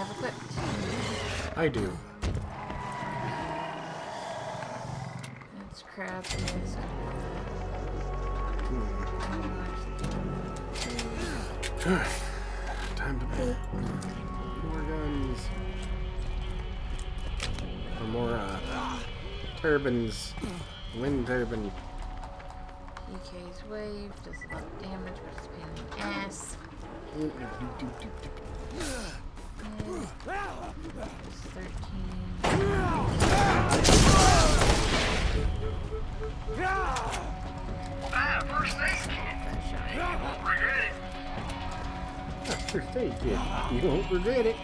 have equipped? I do. It's crap. Time to pull. More guns. Or more uh, turbines. Wind turbine. PK's wave does a lot of damage, but it's a pain in the ass. It's 13. First aid kit. You won't regret it. First aid kit. You won't regret it.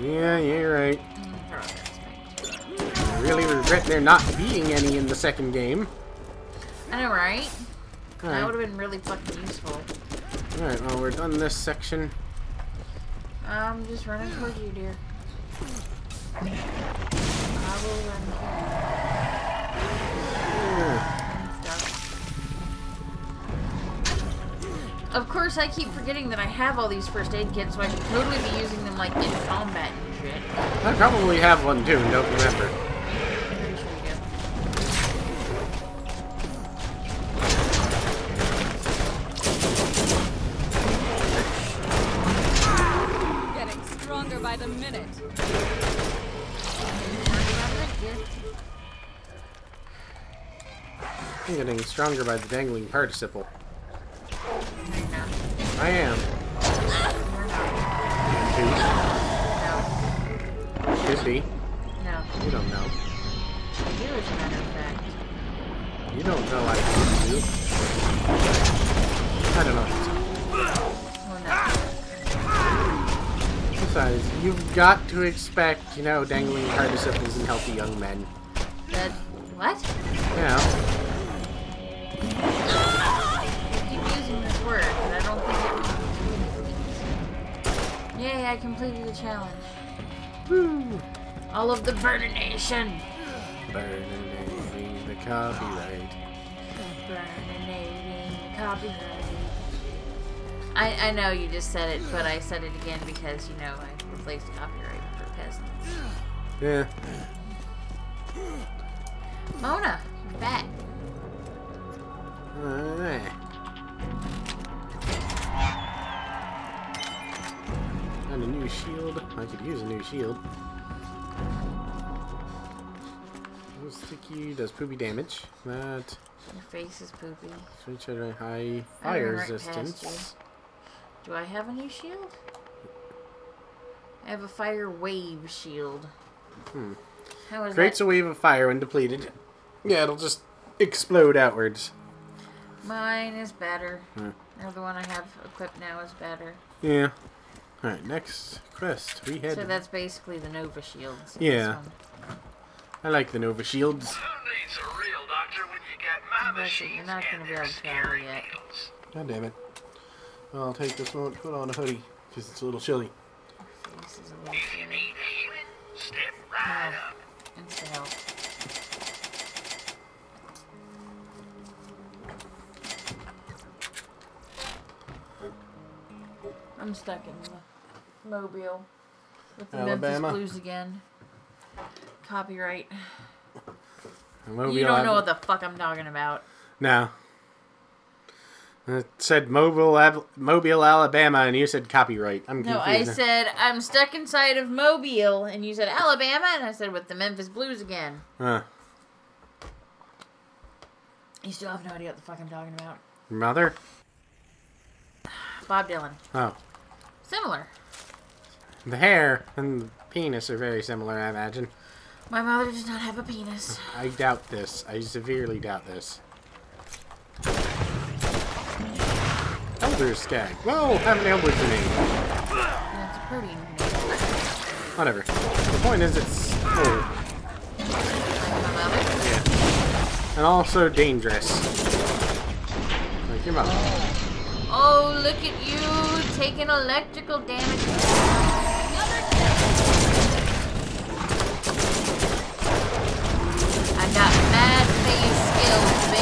Yeah, you're right. Throw that spank. I really regret there not being any in the second game. I know, right? That would have been really fucking useful. Alright, well, we're done this section. I'm just running towards you, dear. I will run. Of course, I keep forgetting that I have all these first aid kits, so I should totally be using them like in combat and shit. I probably have one too, don't remember. I'm getting stronger by the dangling participle. I am. No. Could be. No. You don't know. I do, as a matter of fact. You don't know I do. I don't know. Well, no. Besides, you've got to expect, you know, dangling participles in healthy young men. That. What? You Yay, I completed the challenge. Woo! All of the Burnation! Burning the copyright. Burninating the copyright. I, I know you just said it, but I said it again because, you know, I replaced copyright for peasants. Yeah. Mona, you're back. Alright. And a new shield. I could use a new shield. Sticky does poopy damage. That Your face is poopy. switch at a high fire resistance. Do I have a new shield? I have a fire wave shield. Hmm. How is Creates that? a wave of fire when depleted. Yeah, it'll just explode outwards. Mine is better. Hmm. The one I have equipped now is better. Yeah. Alright, next quest. We head. So that's basically the Nova shields. Yeah. I like the Nova shields. Who needs a real doctor when you got my That's it, you're not gonna be able to travel yet. pills? God damn it. Well, I'll take this one. Put on a hoodie because it's a little chilly. This is a little If you shitty. need healing, step right No. up. It's the. I'm stuck in the Mobile with the Alabama? Memphis Blues again. Copyright. Mobile, you don't know what the fuck I'm talking about. No. It said Mobile, Mobile, Alabama, and you said copyright. I'm No, confused. I said I'm stuck inside of Mobile, and you said Alabama, and I said with the Memphis Blues again. Huh. You still have no idea what the fuck I'm talking about. Your mother? Bob Dylan. Oh. Similar. The hair and the penis are very similar, I imagine. My mother does not have a penis. I doubt this. I severely doubt this. Elder Skag. Well, have an Elder to name. That's protein. Whatever. The point is, it's old. Like my mother. Yeah. And also dangerous. Like your mother. Oh, look at you taking electrical damage.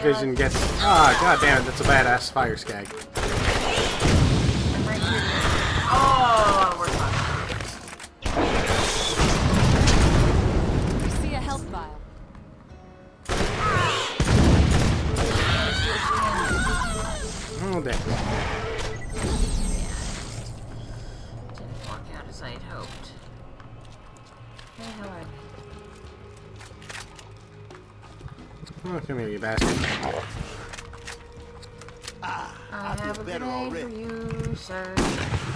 vision gets. Ah, god damn it, that's a badass fire skag. I'm right here. Oh, we're fucked. See a health vial. Oh, damn. Oh, come here, you bastard. I, I have a grenade already. for you, sir.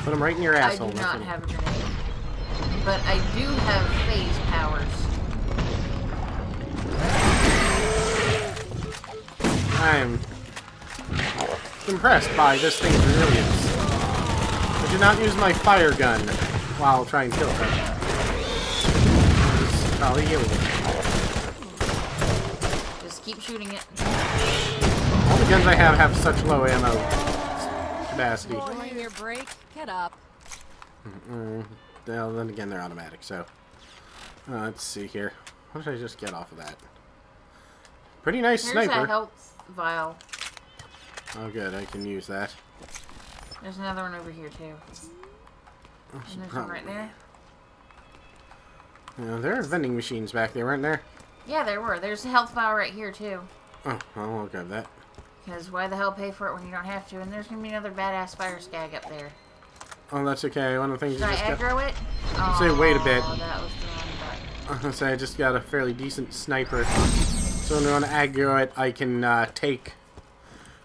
Put them right in your asshole. I do not have a grenade. But I do have phase powers. I'm impressed by this thing's brilliance. I did not use my fire gun while trying to kill her. It's probably healing it. Just keep shooting it. All the guns I have have such low ammo capacity. Pulling your brake. Get up. Mm, well, then again, they're automatic, so. Uh, let's see here. What did I just get off of that? Pretty nice Here's a sniper. health vial. Oh, good. I can use that. There's another one over here too. Oh, And there's one right there. Yeah, there are vending machines back there, weren't there? Yeah, there were. There's a health vial right here too. Oh, I won't grab that. Because why the hell pay for it when you don't have to? And there's gonna be another badass fire skag up there. Oh, that's okay. One of the things Should I just got. aggro it? Say, wait a bit. Oh, that was the wrong button. I was gonna say I just got a fairly decent sniper. So when I want to aggro it, I can uh, take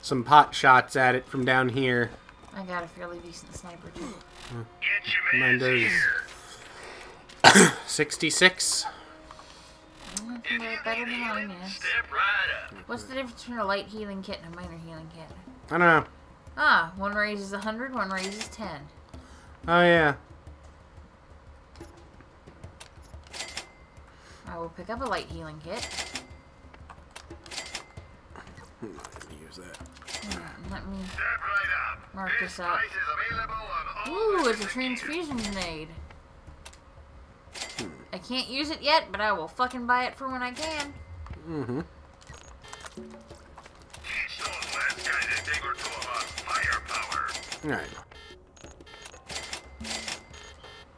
some pot shots at it from down here. I got a fairly decent sniper too. Get your Mine does. here. 66. Mm, That's a little better than mine is. Step right up. What's the difference between a light healing kit and a minor healing kit? I don't know. Ah, one raises 100, one raises 10. Oh yeah. I will pick up a light healing kit. I'm not gonna use that. Let me. Step right up. Mark this this up. price is available on all Ooh, it's a transfusion grenade. I can't use it yet, but I will fucking buy it for when I can. Mm-hmm. Alright.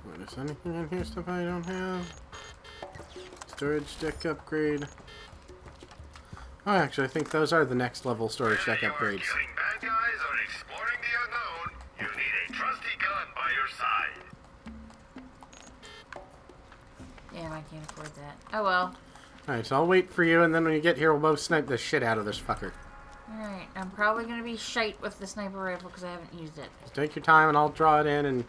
What is anything in here stuff I don't have? Storage deck upgrade. Oh, actually, I think those are the next level storage deck upgrades. Oh well. Alright, so I'll wait for you, and then when you get here, we'll both snipe the shit out of this fucker. Alright, I'm probably gonna be shite with the sniper rifle because I haven't used it. Just take your time, and I'll draw it in, and...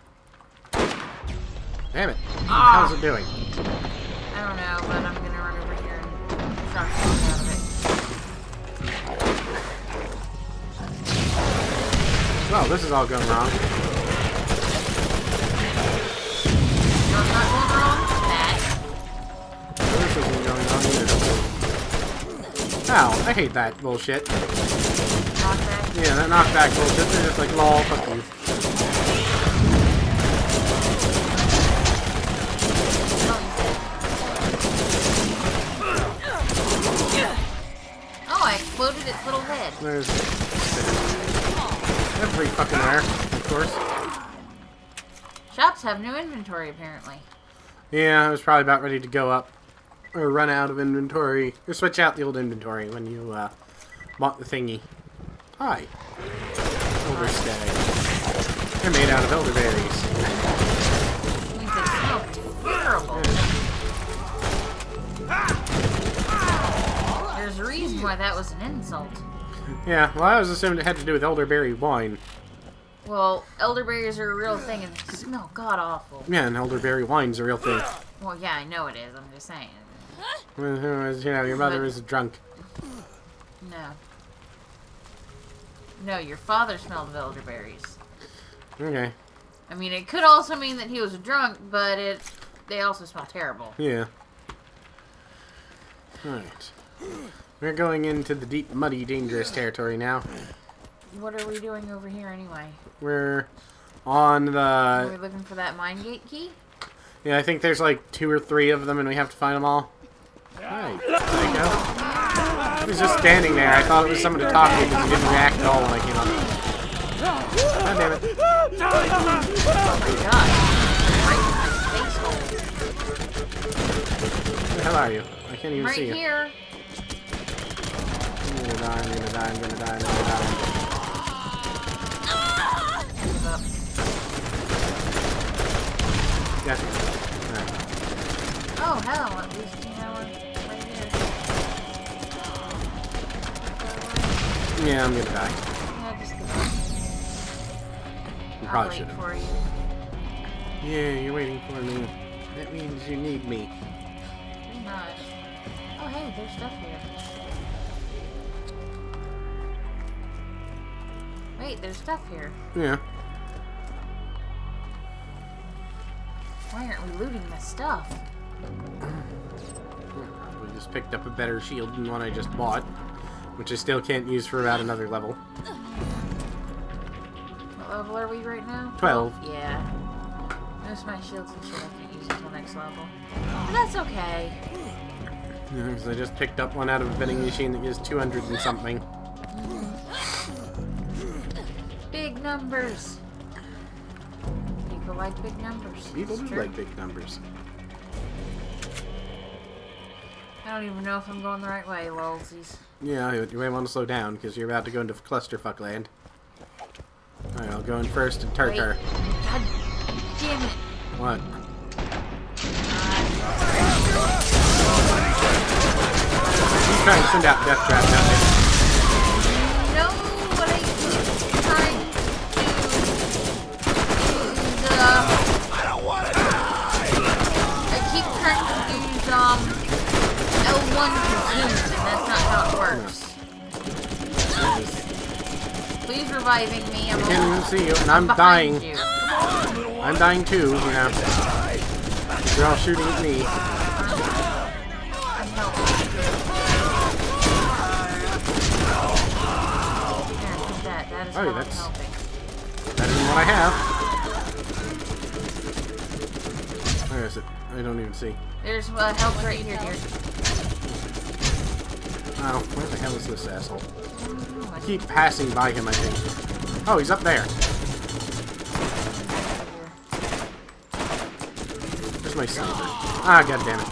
Damn it. Ah. How's it doing? I don't know, but I'm gonna run over here and shit out of it. Well, this is all going wrong. No, not going wrong. Ow, I hate that bullshit. Knockback. Yeah, that knockback bullshit. They're just like, lol, fuck you. Oh, I exploded its little head. There's every fucking where, of course. Shops have new inventory apparently. Yeah, I was probably about ready to go up or run out of inventory or switch out the old inventory when you uh, bought the thingy. Hi, elder skag. They're made out of elderberries. There's a reason why that was an insult. Yeah, well, I was assuming it had to do with elderberry wine. Well, elderberries are a real thing and they smell god awful. Yeah, and elderberry wine's a real thing. Well, yeah, I know it is. I'm just saying. You know, your mother is drunk. No. No, your father smelled of elderberries. Okay, I mean, it could also mean that he was a drunk, but it they also smell terrible. yeah. Alright. We're going into the deep, muddy, dangerous territory now. What are we doing over here anyway? We're on the... Are we looking for that mine gate key? Yeah, I think there's like two or three of them, and we have to find them all. Hi, there you go. He was just standing there. I thought it was someone to talk to because he didn't react at all when I came up. God damn it. Oh my god. Right in my face hole. Where the hell are you? I can't even Right see you. here. I'm gonna die, I'm gonna die, I'm gonna die, I'm gonna die. Give up. Gotcha. Alright. Oh, hell, at least Yeah, I'm gonna die. Yeah, just up. probably should for you. Yeah, you're waiting for me. That means you need me. Pretty much. Oh, hey, there's stuff here. Wait, there's stuff here. Yeah. Why aren't we looting this stuff? We just picked up a better shield than one I just bought, which I still can't use for about another level. What level are we right now? 12. Yeah. Most of my shields and shit I can't use until next level. But that's okay. Because I just picked up one out of a vending machine that gives 200 and something. Big numbers. People like big numbers. People do like big numbers. I don't even know if I'm going the right way, lolsies. Yeah, you you may want to slow down because you're about to go into clusterfuck land. Alright, I'll go in first and turk her. God damn it. What? You try and send out death trap, you? See you, and I'm behind dying. you. I'm dying too, you know. You're all shooting at me. I'm helping. Here, take that. That is Oh, that's-. Better than what I have. Where is it? I don't even see. There's uh, help right here, dear. Oh, where the hell is this asshole? I keep passing by him, I think. Oh, he's up there. Where's my sniper? Ah, god damn it.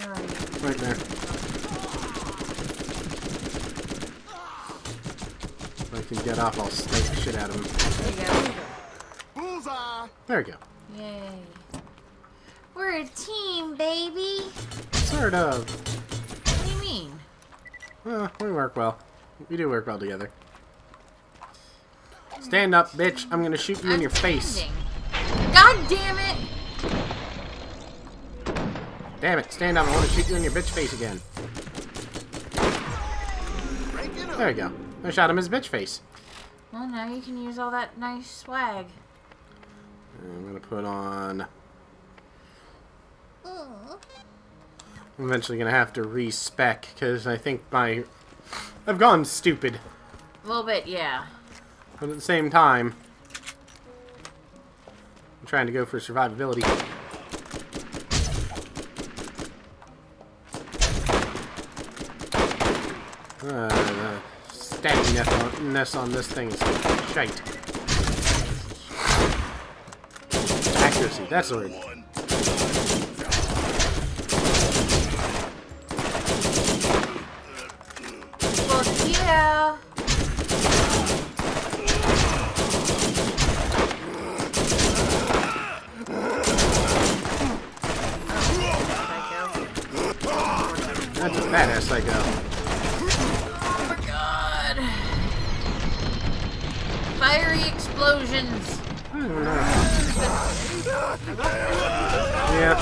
Where are you? Right there. If I can get off, I'll snipe the shit out of him. There you go. There we go. Yay. We're a team, baby. Sort of. What do you mean? Well, we work well. We do work well together. Stand up, bitch. I'm gonna shoot you in I'm your face. God damn it! Damn it, stand up. I want to shoot you in your bitch face again. Break it up. There you go. I shot him in his bitch face. Well, now you can use all that nice swag. I'm gonna put on. I'm eventually gonna have to respec because I think my. I've gone stupid, A little bit, yeah. but at the same time, I'm trying to go for survivability. Uh, the stamina-ness on this thing is shite. Accuracy, that's the word. Fuck yeah! That's a badass psycho. Oh my god! Fiery explosions! I don't know. Yeah.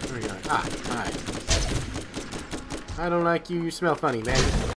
There we go. Ah, hi. I don't like you. You smell funny, man.